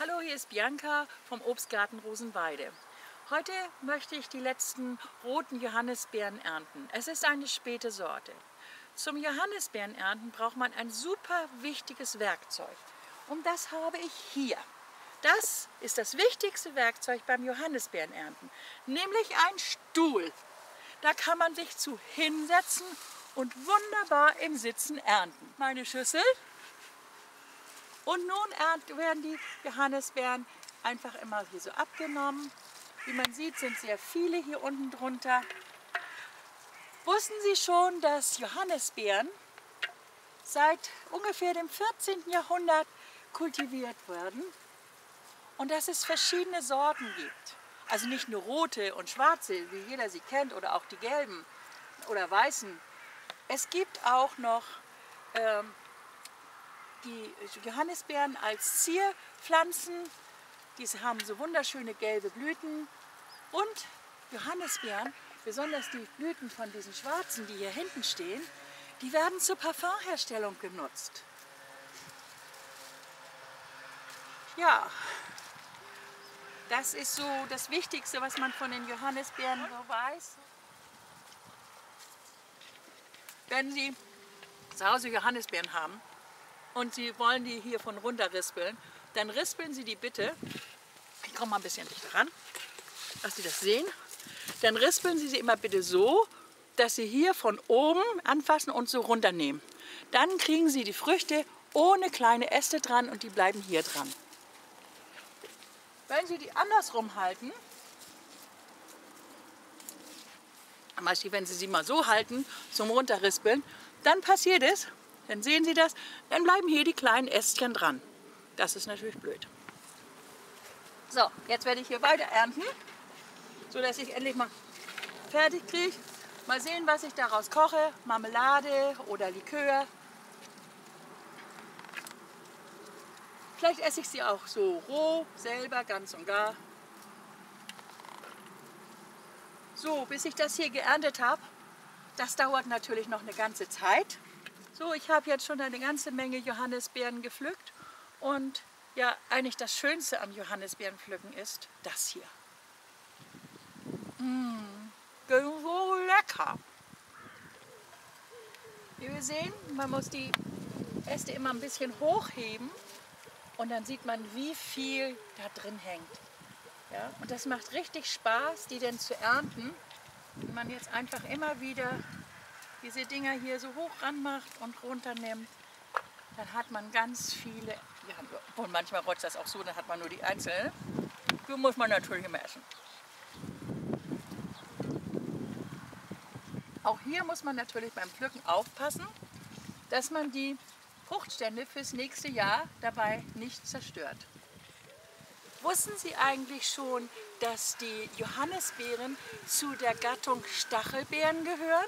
Hallo, hier ist Bianca vom Obstgarten Rosenweide. Heute möchte ich die letzten roten Johannisbeeren ernten. Es ist eine späte Sorte. Zum Johannisbeerenernten braucht man ein super wichtiges Werkzeug. Und das habe ich hier. Das ist das wichtigste Werkzeug beim Johannisbeerenernten, nämlich ein Stuhl. Da kann man sich zu hinsetzen und wunderbar im Sitzen ernten. Meine Schüssel. Und nun werden die Johannisbeeren einfach immer hier so abgenommen. Wie man sieht, sind sehr viele hier unten drunter. Wussten Sie schon, dass Johannisbeeren seit ungefähr dem 14. Jahrhundert kultiviert werden? und dass es verschiedene Sorten gibt. Also nicht nur rote und schwarze, wie jeder sie kennt, oder auch die gelben oder weißen. Es gibt auch noch ähm, die Johannisbeeren als Zierpflanzen. Diese haben so wunderschöne gelbe Blüten. Und Johannisbeeren, besonders die Blüten von diesen schwarzen, die hier hinten stehen, die werden zur Parfumherstellung genutzt. Ja, das ist so das Wichtigste, was man von den Johannisbeeren so weiß. Wenn Sie zu Hause Johannisbeeren haben und Sie wollen die hier von runter rispeln, dann rispeln Sie die bitte, ich komme mal ein bisschen dichter ran, dass Sie das sehen, dann rispeln Sie sie immer bitte so, dass Sie hier von oben anfassen und so runternehmen. Dann kriegen Sie die Früchte ohne kleine Äste dran und die bleiben hier dran. Wenn Sie die andersrum halten, wenn Sie sie mal so halten zum Runterrispeln, dann passiert es, dann sehen Sie das, dann bleiben hier die kleinen Ästchen dran. Das ist natürlich blöd. So, jetzt werde ich hier weiter ernten, sodass ich endlich mal fertig kriege. Mal sehen, was ich daraus koche. Marmelade oder Likör. Vielleicht esse ich sie auch so roh, selber, ganz und gar. So, bis ich das hier geerntet habe, das dauert natürlich noch eine ganze Zeit. So, ich habe jetzt schon eine ganze Menge Johannisbeeren gepflückt und ja, eigentlich das Schönste am Johannisbeerenpflücken ist das hier. Mmh, so lecker. Wie wir sehen, man muss die Äste immer ein bisschen hochheben, und dann sieht man, wie viel da drin hängt. Ja? Und das macht richtig Spaß, die denn zu ernten. Wenn man jetzt einfach immer wieder diese Dinger hier so hoch ranmacht und runternimmt, dann hat man ganz viele, ja, und manchmal rutscht das auch so, dann hat man nur die einzelnen. Die muss man natürlich immer essen. Auch hier muss man natürlich beim Pflücken aufpassen, dass man die Fruchtstände fürs nächste Jahr dabei nicht zerstört. Wussten Sie eigentlich schon, dass die Johannisbeeren zu der Gattung Stachelbeeren gehören?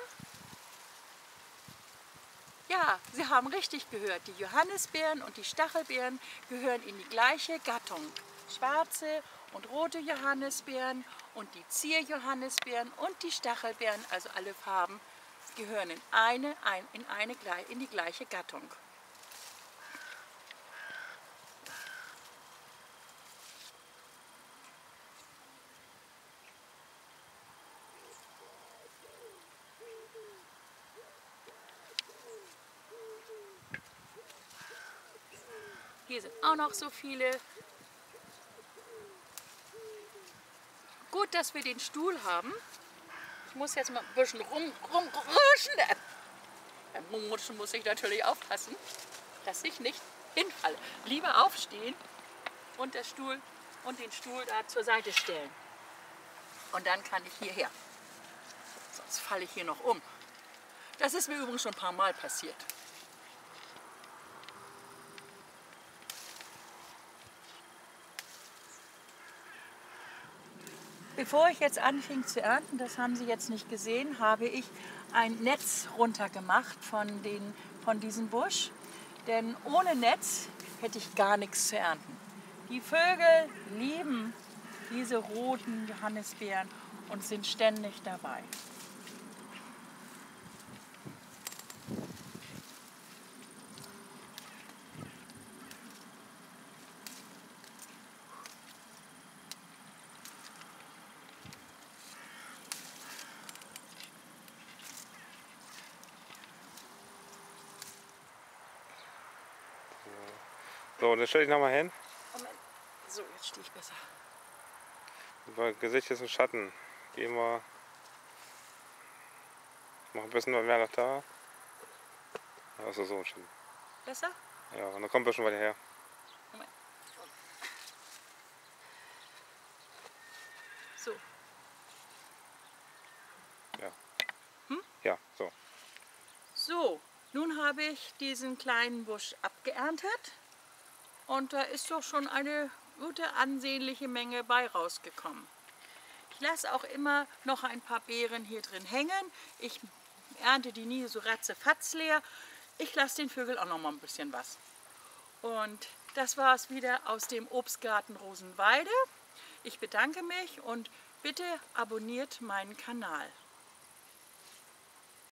Ja, Sie haben richtig gehört. Die Johannisbeeren und die Stachelbeeren gehören in die gleiche Gattung. Schwarze und rote Johannisbeeren und die Zierjohannisbeeren und die Stachelbeeren, also alle Farben, gehören in, eine, in, eine, in die gleiche Gattung. Hier sind auch noch so viele. Gut, dass wir den Stuhl haben. Ich muss jetzt mal ein bisschen rum, rumrutschen. Beim Rumrutschen muss ich natürlich aufpassen, dass ich nicht hinfalle. Lieber aufstehen und, der Stuhl, und den Stuhl da zur Seite stellen. Und dann kann ich hierher. Sonst falle ich hier noch um. Das ist mir übrigens schon ein paar Mal passiert. Bevor ich jetzt anfing zu ernten, das haben Sie jetzt nicht gesehen, habe ich ein Netz runtergemacht von, den, von diesem Busch. Denn ohne Netz hätte ich gar nichts zu ernten. Die Vögel lieben diese roten Johannisbeeren und sind ständig dabei. So, dann stell dich nochmal hin. Moment. So, jetzt stehe ich besser. Über Gesicht ist ein Schatten. Geh mal. Mach ein bisschen mehr nach da. Also so ein Schatten. Besser? Ja, und dann kommt er schon weiter her. Moment. So, Ja. Hm? Ja, so. So, nun habe ich diesen kleinen Busch abgeerntet und da ist doch schon eine gute ansehnliche Menge bei rausgekommen. Ich lasse auch immer noch ein paar Beeren hier drin hängen. Ich ernte die nie so ratzefatz leer. Ich lasse den Vögeln auch noch mal ein bisschen was. Und das war es wieder aus dem Obstgarten Rosenweide. Ich bedanke mich und bitte abonniert meinen Kanal.